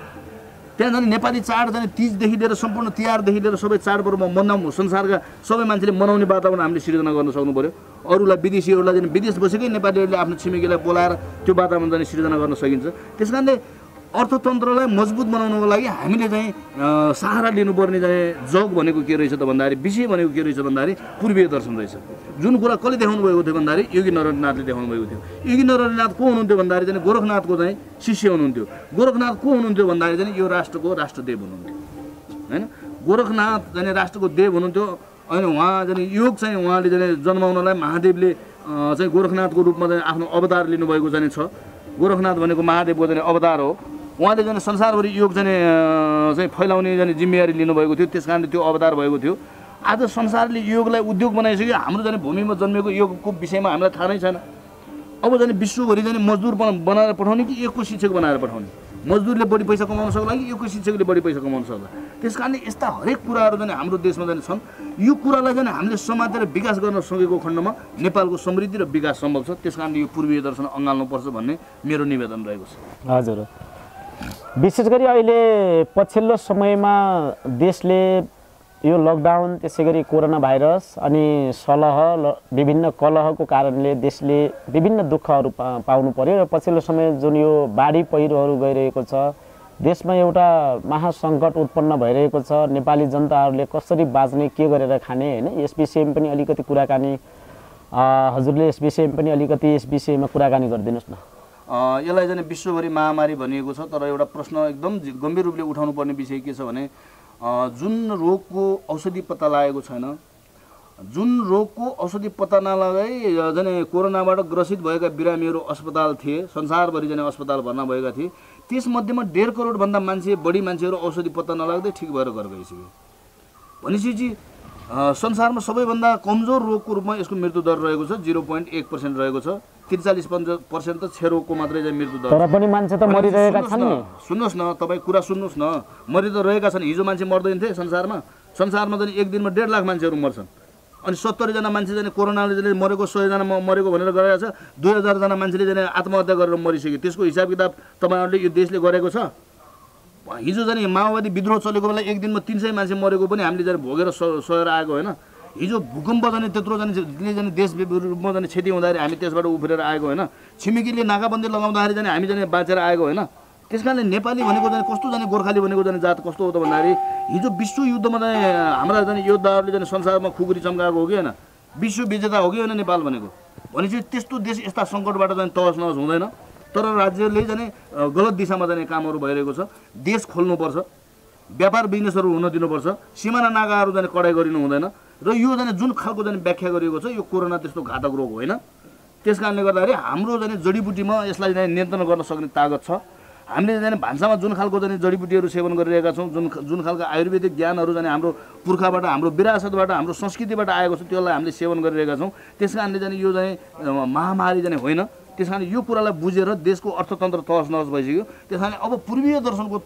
त्यहाँ जाने नेपाली चाड जाने तिजदेखि लिएर सम्पूर्ण तिहारदेखि लिएर सबै चाडपर्व मनाउँ संसारका सबै मान्छेले मनाउने वातावरण हामीले सिर्जना गर्न सक्नु पऱ्यो अरूलाई विदेशीहरूलाई जाने विदेश बसेकै नेपालीहरूले आफ्नो छिमेकीलाई बोलाएर त्यो वातावरण जाने सिर्जना गर्न सकिन्छ। त्यस कारणले अर्थतन्त्रलाई मजबुत बनाउनको लागि हामीले चाहिँ सहारा लिनुपर्ने चाहिँ जग भनेको के रहेछ त भन्दाखेरि विषय भनेको के रहेछ भन्दाखेरि पूर्वीय दर्शन रहेछ। जुन कुरा कसले देखाउनु भएको थियो भन्दाखेरि योगी नरनाथले देखाउनु भएको थियो। योगी नरनाथ को हुनुहुन्थ्यो भन्दाखेरि चाहिँ गोरखनाथको चाहिँ शिष्य हुनुहुन्थ्यो। गोरखनाथ को हुनुहुन्थ्यो भन्दाखेरि चाहिँ यो राष्ट्रको राष्ट्रदेव हुनुहुन्थ्यो। होइन? गोरखनाथ जाने राष्ट्रको देव हुनुहुन्थ्यो। अनि उहाँ जाने योग चाहिँ उहाँले जाने जन्माउनलाई महादेवले चाहिँ गोरखनाथको रूपमा चाहिँ आफ्नो अवतार लिनुभएको जाने छ। गोरखनाथ भनेको महादेवको जाने अवतार हो। उहाँले जाने संसारभरि योग जाने चाहिँ फैलाउने जाने जिम्मेवारी लिनुभएको थियो। त्यस कारणले त्यो अवतार भएको थियो। आज संसारले योगलाई उद्योग बनाइसक्यो। हाम्रो जाने भूमिमा जन्मेको योगको विषयमा हामीलाई थाहा नै छैन। अब जाने विश्वभरि जाने मजदुर बना- बनाएर पठाउने कि एकको शिक्षक बनाएर पठाउने? मजदुरले बढी पैसा कमाउन सक्ला कि एकको शिक्षकले बढी पैसा कमाउन सक्ला? त्यस कारणले यस्ता हरेक कुराहरू जाने हाम्रो देशमा जाने छन्। यो कुरालाई जाने हामीले समातेर विकास गर्न सकेको खण्डमा नेपालको समृद्धि र विकास सम्भव छ। त्यस कारणले यो पूर्वीय दर्शन अँगाल्नुपर्छ भन्ने मेरो निवेदन रहेको छ। हजुर। विशेष गरी अहिले पछिल्लो समयमा देशले यो लकडाउन त्यसै गरी कोरोना भाइरस अनि सलह विभिन्न कलहको कारणले देशले विभिन्न दुःखहरू पा पाउनु पर्यो र पछिल्लो समय जुन यो बाढी पहिरोहरू गइरहेको छ देशमा एउटा महासङ्कट उत्पन्न भइरहेको छ। नेपाली जनताहरूले कसरी बाँच्ने के गरेर खाने होइन? यस विषयमा पनि अलिकति कुराकानी हजुरले यस विषयमा पनि अलिकति यस विषयमा कुराकानी गरिदिनुहोस् न। यसलाई चाहिँ विश्वभरि महामारी भनिएको छ तर एउटा प्रश्न एकदम गम्भीर रूपले उठाउनु पर्ने विषय के छ भने जुन रोगको औषधि पत्ता लागेको छैन जुन रोगको औषधि पत्ता नलगाई अ, जाने कोरोनाबाट ग्रसित भएका बिरामीहरू अस्पताल थिए संसारभरि जाने अस्पताल भर्ना भएका थिए त्यसमध्येमा डेढ करोडभन्दा मान्छे बढी मान्छेहरू औषधि पत्ता नलाग्दै ठिक भएर घर गइसक्यो भनेपछि संसारमा सबैभन्दा कमजोर रोगको रूपमा यसको मृत्युदर रहेको छ जिरो पोइन्ट एक पर्सेन्ट रहेको छ। त्रिचालिस पर्सेन्ट त क्षयरोगको मात्रै चाहिँ मृत्युदर तर पनि मान्छे त मरिरहेका छन् न, सुन्नुहोस् न तपाईँ कुरा सुन्नुहोस् न। मरि त रहेका छन्। हिजो मान्छे मर्दैन थिए संसारमा। संसारमा चाहिँ एक दिनमा डेढ लाख मान्छेहरू मर्छन्। अनि सत्तरीजना मान्छे चाहिँ कोरोनाले चाहिँ मरेको सयजना मरेको भनेर गरेको छ। दुई हजारजना मान्छेले चाहिँ आत्महत्या गरेर मरिसक्यो। त्यसको हिसाब किताब तपाईँहरूले यो देशले गरेको छ? हिजो चाहिँ माओवादी विद्रोह चलेको बेला एक दिनमा तिन सय मान्छे मरेको पनि हामीले चाहिँ भोगेर सहेर आएको होइन। हिजो भूकम्प जाने त्यत्रो जाने जाने देश रूपमा जाने क्षति हुँदाखेरि हामी त्यसबाट उफ्रेर आएको होइन। छिमेकीले नाकाबन्दी लगाउँदाखेरि जाने हामी जाने बाँचेर आएको होइन। त्यस कारणले नेपाली भनेको जाने कस्तो जाने गोर्खाली भनेको जाने जात कस्तो हो त भन्दाखेरि हिजो विश्व युद्धमा चाहिँ हाम्रा जाने योद्धाहरूले जाने संसारमा खुकुरी चम्काएको हो कि होइन? विश्व विजेता हो कि होइन नेपाल भनेको? भनेपछि त्यस्तो देश यस्ता सङ्कटबाट चाहिँ तहस नहस हुँदैन। तर राज्यले जाने गलत दिशामा जाने कामहरू भइरहेको छ। देश खोल्नुपर्छ। व्यापार बिजनेसहरू हुन दिनुपर्छ। सिमाना नागाहरू जाने कडाइ गरिनु हुँदैन। र यो जाने जुन खालको जाने व्याख्या गरिएको छ यो कोरोना त्यस्तो घातक रोग होइन। त्यस कारणले गर्दाखेरि हाम्रो जाने जडीबुटीमा यसलाई जाने नियन्त्रण गर्न सक्ने तागत छ। हामीले जाने भान्सामा जुन खालको जाने जडीबुटीहरू सेवन गरिरहेका छौँ जुन जुन खालको आयुर्वेदिक ज्ञानहरू जाने हाम्रो पुर्खाबाट हाम्रो विरासतबाट हाम्रो संस्कृतिबाट आएको छ त्यसलाई हामीले सेवन गरिरहेका छौँ। त्यस कारणले जाने यो अ, महामारी जाने होइन। त्यस कारण यो कुरालाई बुझेर देशको अर्थतन्त्र तहस नहस भइसक्यो। त्यस कारण अब पूर्वीय दर्शनको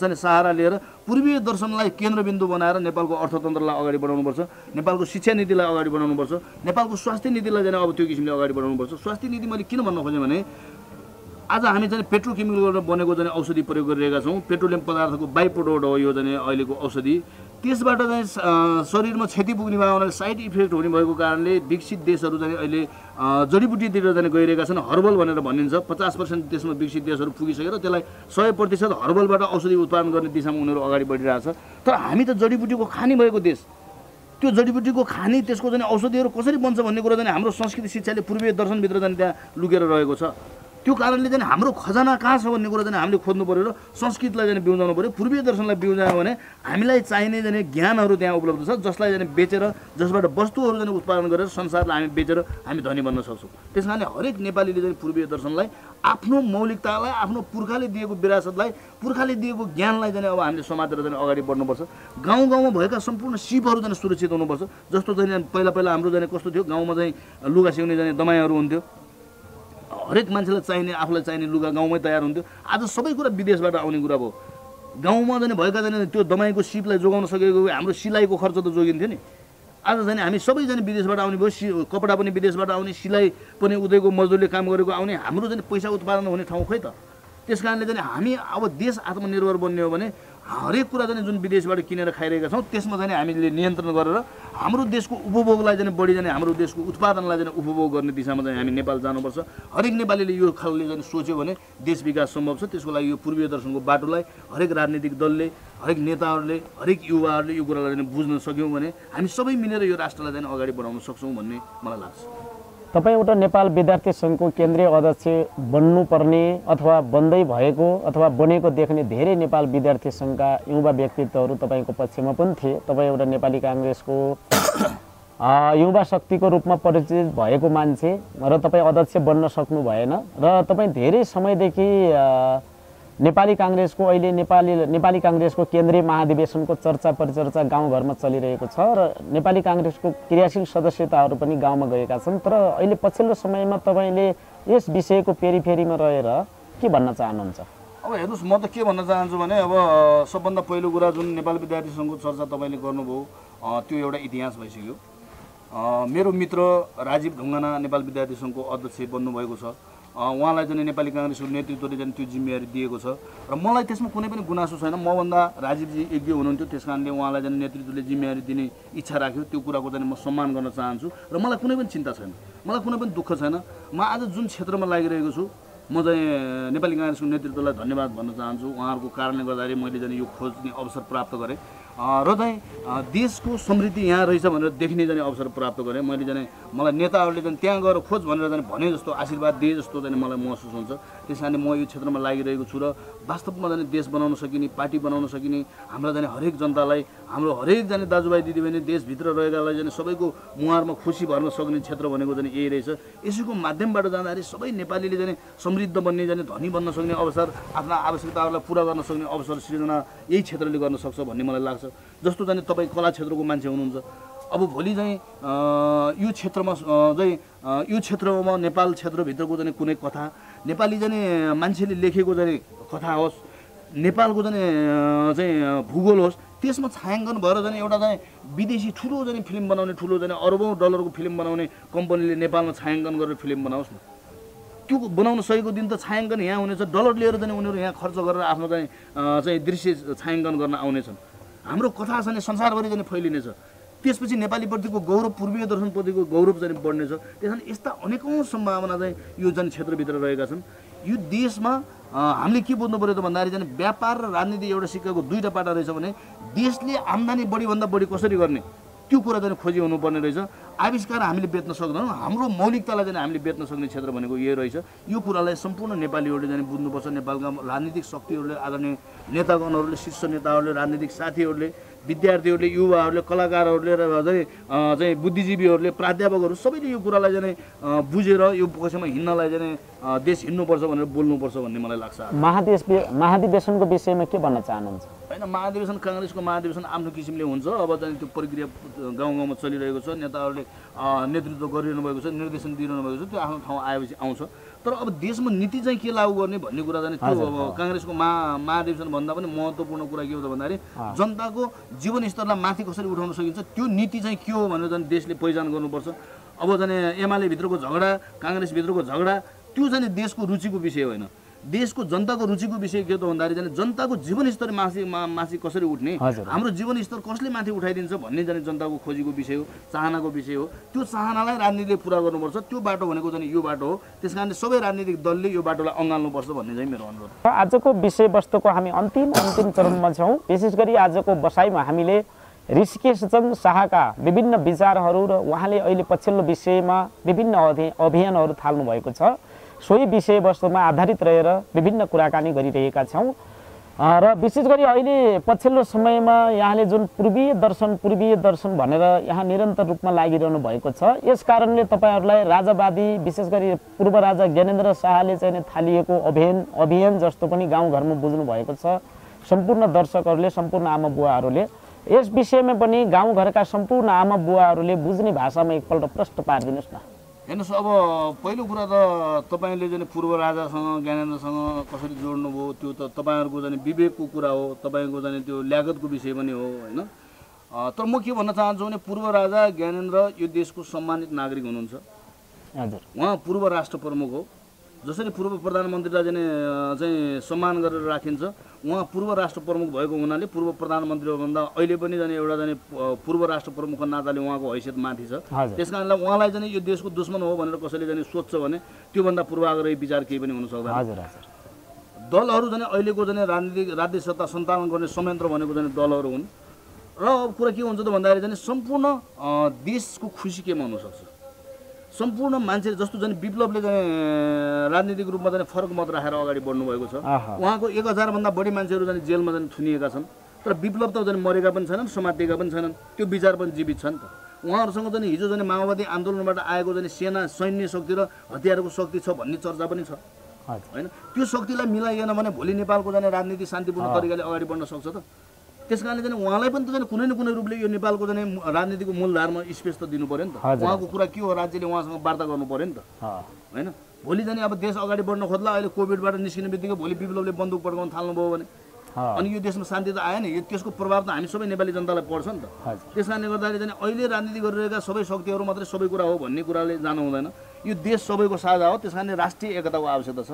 चाहिँ सहारा लिएर पूर्वीय दर्शनलाई केन्द्रबिन्दु बनाएर नेपालको अर्थतन्त्रलाई अगाडि बढाउनुपर्छ नेपालको शिक्षा नीतिलाई अगाडि बढाउनुपर्छ नेपालको स्वास्थ्य नीतिलाई जाने अब त्यो किसिमले अगाडि बढाउनुपर्छ। स्वास्थ्य नीति मैले किन भन्न खोजेँ भने आज हामी चाहिँ पेट्रोकेमिकलबाट बनेको चाहिँ औषधि प्रयोग गरिरहेका छौँ। पेट्रोलियम पदार्थको बाई प्रोडक्ट हो यो चाहिँ अहिलेको औषधि। त्यसबाट चाहिँ शरीरमा क्षति पुग्ने भावनाले साइड इफेक्ट हुने भएको कारणले विकसित देशहरू चाहिँ अहिले जडीबुटीतिर चाहिँ गइरहेका छन्। हर्बल भनेर भनिन्छ। पचास पर्सेन्ट देशमा विकसित देशहरू पुगिसकेर त्यसलाई सय प्रतिशत हर्बलबाट औषधि उत्पादन गर्ने दिशामा उनीहरू अगाडि बढिरहेछ। तर हामी त जडीबुटीको खानी भएको देश। त्यो जडीबुटीको खानी त्यसको चाहिँ औषधिहरू कसरी बन्छ भन्ने कुरा चाहिँ हाम्रो संस्कृति शिक्षाले पूर्वीय दर्शनभित्र चाहिँ त्यहाँ लुकेर रहेको छ। त्यो कारणले चाहिँ हाम्रो खजाना कहाँ छ भन्ने कुरा चाहिँ हामीले खोज्नु पऱ्यो र संस्कृतिलाई चाहिँ बिउजाउनु पऱ्यो। पूर्वीय दर्शनलाई बिउजायो भने हामीलाई चाहिने जाने ज्ञानहरू त्यहाँ उपलब्ध छ जसलाई जाने बेचेर जसबाट वस्तुहरू जाने उत्पादन गरेर संसारलाई हामी बेचेर हामी धनी बन्न सक्छौँ। त्यस कारणले हरेक नेपालीले चाहिँ पूर्वीय दर्शनलाई आफ्नो मौलिकतालाई आफ्नो पुर्खाले दिएको विरासतलाई पुर्खाले दिएको ज्ञानलाई चाहिँ अब हामीले समातेर चाहिँ अगाडि बढ्नुपर्छ। गाउँ गाउँमा भएका सम्पूर्ण सिपहरू चाहिँ सुरक्षित हुनुपर्छ जस्तो चाहिँ पहिला पहिला हाम्रो जाने कस्तो थियो गाउँमा चाहिँ लुगा सिउने जाने दमाईहरू हुन्थ्यो। हरेक मान्छेलाई चाहिने आफूलाई चाहिने लुगा गाउँमै तयार हुन्थ्यो। आज सबै कुरा विदेशबाट आउने कुरा भयो। गाउँमा जाने भएका जाने त्यो दमाईको सिपलाई जोगाउन सकेको हाम्रो सिलाइको खर्च त जोगिन्थ्यो नि। आज जाने हामी सबैजना विदेशबाट आउने भयो सि कपडा पनि विदेशबाट आउने सिलाइ पनि उदैको मजदुरले काम गरेको आउने हाम्रो चाहिँ पैसा उत्पादन हुने ठाउँ खै त। त्यस कारणले चाहिँ हामी अब देश आत्मनिर्भर बन्ने हो भने हरेक कुरा चाहिँ जुन विदेशबाट किनेर खाइरहेका छौँ त्यसमा चाहिँ हामीले नियन्त्रण गरेर हाम्रो देशको उपभोगलाई चाहिँ बढी जाने हाम्रो देशको उत्पादनलाई चाहिँ उपभोग गर्ने दिशामा चाहिँ हामी नेपाल जानुपर्छ। हरेक नेपालीले यो खालले चाहिँ सोच्यो भने देश विकास सम्भव छ। त्यसको लागि यो पूर्वीय दर्शनको बाटोलाई हरेक राजनीतिक दलले हरेक नेताहरूले हरेक युवाहरूले यो कुरालाई बुझ्न सक्यौँ भने हामी सबै मिलेर यो राष्ट्रलाई चाहिँ अगाडि बढाउन सक्छौँ भन्ने मलाई लाग्छ। तपाईँ एउटा नेपाल विद्यार्थी सङ्घको केन्द्रीय अध्यक्ष बन्नुपर्ने अथवा बन्दै भएको अथवा बनेको देख्ने धेरै नेपाल विद्यार्थी सङ्घका युवा व्यक्तित्वहरू तपाईँको पक्षमा पनि थिए। तपाईँ एउटा नेपाली काङ्ग्रेसको युवा शक्तिको रूपमा परिचित भएको मान्छे र तपाईँ अध्यक्ष बन्न सक्नु भएन। र तपाईँ धेरै समयदेखि नेपाली काङ्ग्रेसको अहिले नेपाली नेपाली काङ्ग्रेसको केन्द्रीय महाधिवेशनको चर्चा परिचर्चा गाउँघरमा चलिरहेको छ र नेपाली काङ्ग्रेसको क्रियाशील सदस्यताहरू पनि गाउँमा गएका छन्। तर अहिले पछिल्लो समयमा तपाईँले यस विषयको पेरिफेरीमा रहेर के भन्न चाहनुहुन्छ? अब हेर्नुहोस् म त के भन्न चाहन्छु भने अब सबभन्दा पहिलो कुरा जुन नेपाल विद्यार्थी सङ्घको चर्चा तपाईँले गर्नुभयो त्यो एउटा इतिहास भइसक्यो। मेरो मित्र राजीव ढुङ्गाना नेपाल विद्यार्थी सङ्घको अध्यक्ष बन्नुभएको छ। उहाँलाई चाहिँ नेपाली काङ्ग्रेसको नेतृत्वले चाहिँ त्यो जिम्मेवारी दिएको छ। र मलाई त्यसमा कुनै पनि गुनासो छैन। मभन्दा राजीवजी यज्ञ हुनुहुन्थ्यो। त्यस कारणले उहाँलाई चाहिँ नेतृत्वले जिम्मेवारी दिने इच्छा राख्यो। त्यो कुराको चाहिँ म सम्मान गर्न चाहन्छु। र मलाई कुनै पनि चिन्ता छैन। मलाई कुनै पनि दुःख छैन। म आज जुन क्षेत्रमा लागिरहेको छु म चाहिँ नेपाली काङ्ग्रेसको नेतृत्वलाई धन्यवाद भन्न चाहन्छु। उहाँहरूको कारणले गर्दाखेरि मैले चाहिँ यो खोज्ने अवसर प्राप्त गरेँ। र चाहिँ देशको समृद्धि यहाँ रहेछ भनेर देख्ने चाहिँ अवसर प्राप्त गरेँ। मैले चाहिँ मलाई नेताहरूले चाहिँ त्यहाँ गएर खोज भनेर चाहिँ भने जस्तो आशीर्वाद दिए जस्तो चाहिँ मलाई महसुस हुन्छ। त्यस कारणले म यो क्षेत्रमा लागिरहेको छु र वास्तवमा चाहिँ देश बनाउन सकिने पार्टी बनाउन सकिने हाम्रा जाने हरेक जनतालाई हाम्रो हरेक जाने दाजुभाइ दिदीबहिनी देशभित्र रहेकालाई जाने सबैको मुहारमा खुसी भर्न सक्ने क्षेत्र भनेको चाहिँ यही रहेछ। यसैको माध्यमबाट जाँदाखेरि सबै नेपालीले जाने समृद्ध बन्ने जाने धनी बन्न सक्ने अवसर आफ्ना आवश्यकताहरूलाई पुरा गर्न सक्ने अवसर सृजना यही क्षेत्रले गर्न सक्छ भन्ने मलाई लाग्छ। जस्तो जाने तपाईँ कला क्षेत्रको मान्छे हुनुहुन्छ। अब भोलि चाहिँ यो क्षेत्रमा चाहिँ यो क्षेत्रमा नेपाल क्षेत्रभित्रको चाहिँ कुनै कथा नेपाली जाने मान्छेले लेखेको चाहिँ कथा होस् नेपालको अँ, चाहिँ भूगोल होस् त्यसमा छायाङ्कन भएर चाहिँ एउटा चाहिँ विदेशी ठुलो चाहिँ फिल्म बनाउने ठुलो चाहिँ अरबौँ डलरको फिल्म बनाउने कम्पनीले नेपालमा छायाङ्कन गरेर फिल्म बनाओस् न। त्यो बनाउन सकेको दिन त छायाङ्कन यहाँ हुनेछ डलर लिएर चाहिँ उनीहरू यहाँ खर्च गरेर आफ्नो चाहिँ चाहिँ दृश्य छायाङ्कन गर्न आउनेछन्। हाम्रो कथा चाहिँ संसारभरि चाहिँ फैलिनेछ। त्यसपछि नेपालीप्रतिको गौरव पूर्वीय दर्शनप्रतिको गौरव चाहिँ बढ्नेछ। त्यस कारण यस्ता अनेकौँ सम्भावना चाहिँ यो जन क्षेत्रभित्र रहेका छन्। यो देशमा हामीले के बुझ्नु पऱ्यो त भन्दाखेरि चाहिँ व्यापार र राजनीति एउटा सिक्काको दुईवटा पाटा रहेछ भने देशले आम्दानी बढीभन्दा बढी कसरी गर्ने? त्यो कुरा चाहिँ खोजी हुनुपर्ने रहेछ। आविष्कार हामीले बेच्न सक्दैनौँ। हाम्रो मौलिकतालाई चाहिँ हामीले बेच्न सक्ने क्षेत्र भनेको यही रहेछ। यो कुरालाई सम्पूर्ण नेपालीहरूले चाहिँ बुझ्नुपर्छ। नेपालका राजनीतिक शक्तिहरूले आदरणीय नेतागणहरूले शीर्ष नेताहरूले राजनीतिक साथीहरूले विद्यार्थीहरूले युवाहरूले कलाकारहरूले र चाहिँ बुद्धिजीवीहरूले प्राध्यापकहरू सबैले यो कुरालाई चाहिँ अँ, बुझेर यो पक्षमा हिँड्नलाई चाहिँ अँ, देश हिँड्नुपर्छ भनेर बोल्नुपर्छ भन्ने मलाई लाग्छ। महादेश महाधिवेशनको विषयमा के भन्न चाहनुहुन्छ? होइन महाधिवेशन काङ्ग्रेसको महाधिवेशन आफ्नो किसिमले हुन्छ। अब चाहिँ त्यो प्रक्रिया गाउँ गाउँमा चलिरहेको छ। नेताहरूले नेतृत्व गरिरहनु भएको छ निर्देशन दिइरहनु भएको छ। त्यो आफ्नो ठाउँ आएपछि आउँछ। तर अब देशमा नीति चाहिँ के लागू गर्ने भन्ने कुरा चाहिँ त्यो अब काङ्ग्रेसको मा महाधिवेशन भन्दा पनि महत्त्वपूर्ण कुरा के हो त भन्दाखेरि जनताको जीवन स्तरलाई माथि कसरी उठाउन सकिन्छ त्यो नीति चाहिँ के हो भनेर चाहिँ देशले पहिचान गर्नुपर्छ। अब चाहिँ एमाले भित्रको झगडा काङ्ग्रेसभित्रको झगडा त्यो चाहिँ देशको रुचिको विषय होइन। देशको जनताको रुचिको विषय के त भन्दाखेरि जनताको जीवनस्तर माथि मा- माथि कसरी उठ्ने। हाम्रो जीवनस्तर कसले माथि उठाइदिन्छ भन्ने जाने जनताको खोजीको विषय हो चाहनाको विषय हो। त्यो चाहनालाई राजनीतिले पुरा गर्नुपर्छ। त्यो बाटो भनेको चाहिँ यो बाटो हो। त्यस कारणले सबै राजनीतिक दलले यो बाटोलाई अँगाल्नुपर्छ भन्ने चाहिँ मेरो अनुरोध आजको विषयवस्तुको हामी अन्तिम अन्तिम चरणमा छौँ। विशेष गरी आजको बसाइमा हामीले ऋषिकेशचन्द्र शाहका विभिन्न विचारहरू र उहाँले अहिले पछिल्लो विषयमा विभिन्न अधि अभियानहरू थाल्नु भएको छ। सोही विषयवस्तुमा आधारित रहेर विभिन्न कुराकानी गरिरहेका छौँ। र विशेष गरी अहिले पछिल्लो समयमा यहाँले जुन पूर्वीय दर्शन पूर्वीय दर्शन भनेर यहाँ निरन्तर रूपमा लागिरहनु भएको छ यस कारणले तपाईँहरूलाई राजावादी विशेष गरी पूर्व राजा ज्ञानेन्द्र शाहले चाहिँ थालिएको अभियान अभियान जस्तो पनि गाउँघरमा बुझ्नु भएको छ सम्पूर्ण दर्शकहरूले सम्पूर्ण आमा बुवाहरूले। यस विषयमा पनि गाउँघरका सम्पूर्ण आमा बुवाहरूले बुझ्ने भाषामा एकपल्ट प्रश्न पारिदिनुहोस् न। हेर्नुहोस् अब पहिलो कुरा त तपाईँले चाहिँ पूर्व राजासँग ज्ञानेन्द्रसँग कसरी जोड्नुभयो त्यो त तपाईँहरूको चाहिँ विवेकको कुरा हो तपाईँको चाहिँ त्यो ल्यागतको विषय पनि हो होइन? तर म के भन्न चाहन्छु भने पूर्व राजा ज्ञानेन्द्र यो देशको सम्मानित नागरिक हुनुहुन्छ। हजुर। उहाँ पूर्व राष्ट्र प्रमुख हो। जसरी पूर्व प्रधानमन्त्रीलाई अँ, चाहिँ सम्मान गरेर राखिन्छ उहाँ पूर्व राष्ट्र प्रमुख भएको हुनाले पूर्व प्रधानमन्त्रीभन्दा अहिले पनि जाने एउटा जाने पूर्व राष्ट्र प्रमुखको नाताले उहाँको हैसियत माथि छ। त्यस कारणले उहाँलाई चाहिँ यो देशको दुश्मन हो भनेर कसैले चाहिँ सोध्छ भने त्योभन्दा पूर्वाग्रही विचार केही पनि हुन सक्दैन। हजुर हजुर। दलहरू चाहिँ अहिलेको चाहिँ राजनीतिक राज्य सत्ता सञ्चालन गर्ने संयन्त्र भनेको चाहिँ दलहरू हुन्। र अब कुरा के हुन्छ त भन्दाखेरि चाहिँ सम्पूर्ण देशको खुसी केमा हुनसक्छ। सम्पूर्ण मान्छे जस्तो चाहिँ विप्लवले चाहिँ राजनीतिक रूपमा चाहिँ फरक मत राखेर अगाडि बढ्नुभएको छ। उहाँको एक हजारभन्दा बढी मान्छेहरू चाहिँ जेलमा चाहिँ थुनिएका छन्। तर विप्लव त चाहिँ मरेका पनि छैनन् समातिएका पनि छैनन्। त्यो विचार पनि जीवित छ नि त। उहाँहरूसँग चाहिँ हिजो चाहिँ माओवादी आन्दोलनबाट आएको चाहिँ सेना सैन्य शक्ति र हतियारको शक्ति छ भन्ने चर्चा पनि छ। होइन? त्यो शक्तिलाई मिलाइएन भने भोलि नेपालको जाने राजनीति शान्तिपूर्ण तरिकाले अगाडि बढ्न सक्छ त। त्यस कारणले चाहिँ उहाँलाई पनि त चाहिँ कुनै न कुनै रूपले यो नेपालको जाने राजनीतिको मूलधारमा स्पेस त दिनु पऱ्यो नि त। उहाँको कुरा के हो राज्यले उहाँसँग वार्ता गर्नु पऱ्यो नि त। होइन? भोलि जाने अब देश अगाडि बढ्न खोज्ला अहिले कोभिडबाट निस्किने बित्तिकै भोलि विप्लवले बन्दुक पड्काउन थाल्नुभयो भने। अनि यो देशमा शान्ति त आएन यो त्यसको प्रभाव त हामी सबै नेपाली जनतालाई पर्छ नि त। त्यस कारणले गर्दाखेरि चाहिँ अहिले राजनीति गरिरहेका सबै शक्तिहरू मात्रै सबै कुरा हो भन्ने कुराले जानु हुँदैन। यो देश सबैको साझा हो त्यस कारणले राष्ट्रिय एकताको आवश्यकता छ।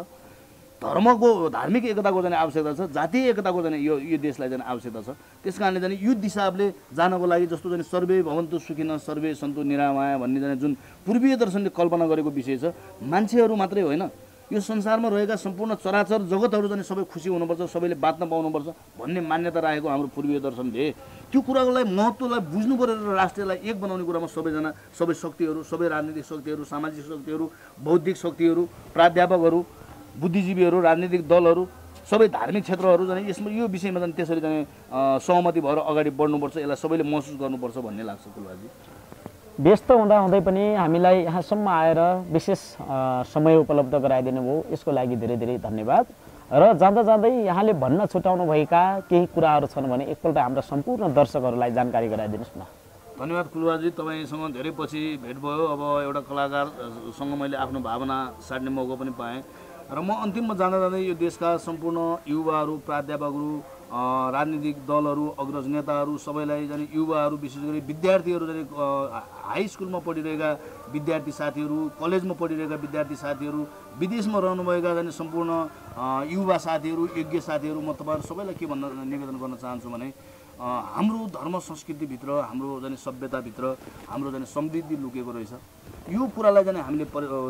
धर्मको धार्मिक एकताको चाहिँ आवश्यकता छ जातीय एकताको चाहिँ यो यो देशलाई चाहिँ आवश्यकता छ। त्यस कारणले चाहिँ यो दिशाले जानको लागि जस्तो चाहिँ सर्वे भवन्तु सुखिन सर्वे सन्तु निरामाया भन्ने चाहिँ जुन पूर्वीय दर्शनले कल्पना गरेको विषय छ मान्छेहरू मात्रै होइन। यो संसारमा रहेका सम्पूर्ण चराचर जगतहरू चाहिँ सबै खुसी हुनुपर्छ सबैले बाँच्न पाउनुपर्छ भन्ने मान्यता राखेको हाम्रो पूर्वीय दर्शनले त्यो कुरालाई महत्त्वलाई बुझ्नु परेर राष्ट्रलाई एक बनाउने कुरामा सबैजना सबै शक्तिहरू सबै राजनीतिक शक्तिहरू सामाजिक शक्तिहरू बौद्धिक शक्तिहरू प्राध्यापकहरू बुद्धिजीवीहरू राजनीतिक दलहरू सबै धार्मिक क्षेत्रहरू चाहिँ यसमा यो विषयमा चाहिँ त्यसरी अँ, सहमति भएर अगाडि बढ्नुपर्छ यसलाई सबैले महसुस गर्नुपर्छ भन्ने लाग्छ कुलबाजी व्यस्त हुँदा हुँदै पनि हामीलाई यहाँसम्म आएर विशेष समय उपलब्ध गराइदिनु भयो। यसको लागि धेरै धेरै धन्यवाद। र जाँदा जाँदै यहाँले भन्न छुटाउनु भएका केही कुराहरू छन् भने एकपल्ट हाम्रा सम्पूर्ण दर्शकहरूलाई जानकारी गराइदिनुहोस् न। धन्यवाद कुलबाजी तपाईँसँग धेरै पछि भेट भयो। अब एउटा कलाकारसँग मैले आफ्नो भावना साट्ने मौका पनि पाएँ। र म अन्तिममा जाँदा जाँदै यो देशका सम्पूर्ण युवाहरू प्राध्यापकहरू राजनीतिक दलहरू अग्रज नेताहरू सबैलाई जाने युवाहरू विशेष गरी विद्यार्थीहरू जाने हाई स्कुलमा पढिरहेका विद्यार्थी साथीहरू कलेजमा पढिरहेका विद्यार्थी साथीहरू विदेशमा रहनुभएका जाने सम्पूर्ण युवा साथीहरू योग्य साथीहरू म तपाईँहरू सबैलाई के भन्न निवेदन गर्न चाहन्छु भने हाम्रो धर्म संस्कृतिभित्र हाम्रो जाने सभ्यताभित्र हाम्रो जाने समृद्धि लुकेको रहेछ। यो कुरालाई जाने हामीले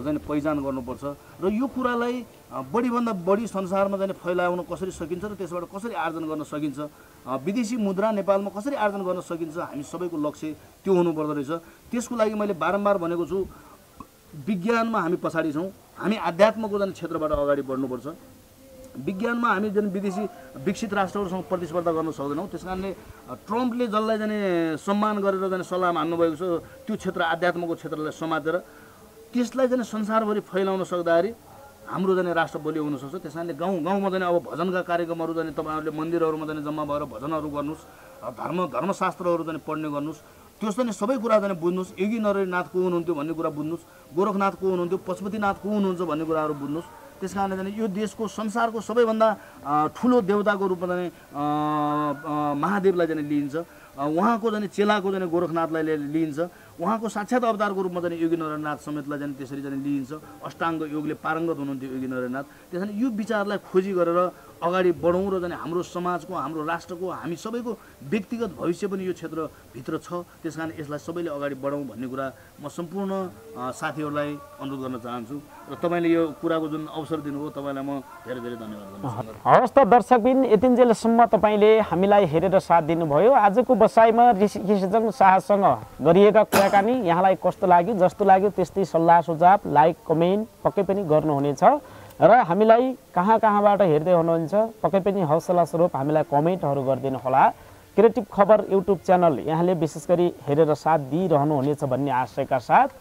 जाने पहिचान गर्नुपर्छ र यो कुरालाई बढीभन्दा बढी संसारमा जाने फैलाउन कसरी सकिन्छ र त्यसबाट कसरी आर्जन गर्न सकिन्छ? विदेशी मुद्रा नेपालमा कसरी आर्जन गर्न सकिन्छ? हामी सबैको लक्ष्य त्यो हुनुपर्दो रहेछ। त्यसको लागि मैले बारम्बार भनेको छु विज्ञानमा हामी पछाडि छौँ। हामी आध्यात्मको जाने क्षेत्रबाट अगाडि बढ्नुपर्छ। विज्ञानमा हामी जुन विदेशी विकसित राष्ट्रहरूसँग प्रतिस्पर्धा गर्न सक्दैनौँ त्यस कारणले ट्रम्पले जसलाई जाने सम्मान गरेर जाने सल्लाह मान्नुभएको छ त्यो क्षेत्र आध्यात्मको क्षेत्रलाई समातेर त्यसलाई चाहिँ संसारभरि फैलाउन सक्दाखेरि हाम्रो जाने राष्ट्र बलियो हुनसक्छ। त्यस कारणले गाउँ गाउँमा जाने अब भजनका कार्यक्रमहरू जाने तपाईँहरूले मन्दिरहरूमा जाने जम्मा भएर भजनहरू गर्नुहोस् धर्म धर्मशास्त्रहरू जाने पढ्ने गर्नुहोस् त्यो चाहिँ सबै कुरा जाने बुझ्नुहोस् योगी नरहरिनाथ को हुनुहुन्थ्यो भन्ने कुरा बुझ्नुहोस् गोरखनाथ को हुनुहुन्थ्यो पशुपतिनाथ को हुनुहुन्छ भन्ने कुराहरू बुझ्नुहोस्। त्यस कारणले जाने यो देशको संसारको सबैभन्दा ठुलो देवताको रूपमा अ, महादेवलाई जाने लिइन्छ। उहाँको जाने चेलाको जाने गोरखनाथलाई लिइन्छ। उहाँको साक्षात् अवतारको रूपमा जाने योगी नारायणनाथ समेतलाई जाने त्यसरी जाने लिइन्छ। अष्टाङ्ग योगले पारङ्गत हुनुहुन्थ्यो योगी नारायणनाथ त्यस यो विचारलाई खोजी गरेर अगाडि बढौँ र जाने हाम्रो समाजको हाम्रो राष्ट्रको हामी सबैको व्यक्तिगत भविष्य पनि यो क्षेत्रभित्र छ। त्यस कारण यसलाई सबैले अगाडि बढौँ भन्ने कुरा म सम्पूर्ण साथीहरूलाई अनुरोध गर्न चाहन्छु र तपाईँले यो कुराको जुन अवसर दिनुभयो तपाईँलाई म धेरै धेरै धन्यवाद हवस् त दर्शकबिन यतिन्जेलसम्म तपाईँले हामीलाई हेरेर साथ दिनुभयो। आजको बसाइमा ऋषि किसिजङ शाहसँग गरिएका कुराकानी यहाँलाई कस्तो लाग्यो जस्तो लाग्यो त्यस्तै सल्लाह सुझाव लाइक कमेन्ट पक्कै पनि गर्नुहुनेछ। र हामीलाई कहाँ कहाँबाट हेर्दै हुनुहुन्छ पक्कै पनि हौसला स्वरूप हामीलाई कमेन्टहरू गरिदिनु होला क्रिएटिभ खबर युट्युब च्यानल यहाँले विशेष गरी हेरेर साथ दिइरहनुहुनेछ भन्ने आशयका साथ